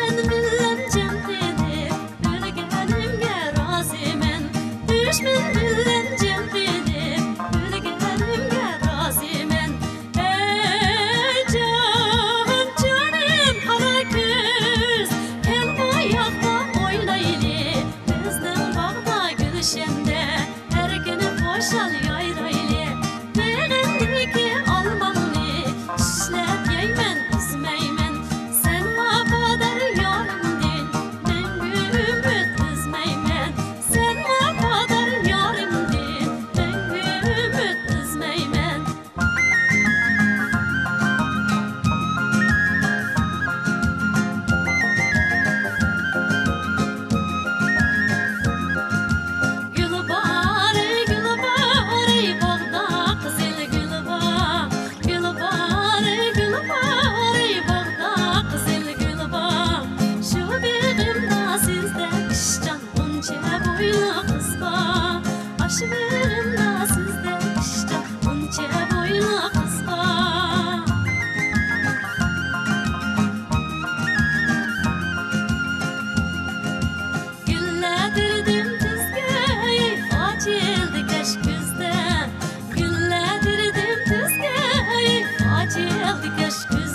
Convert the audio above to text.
and Christmas.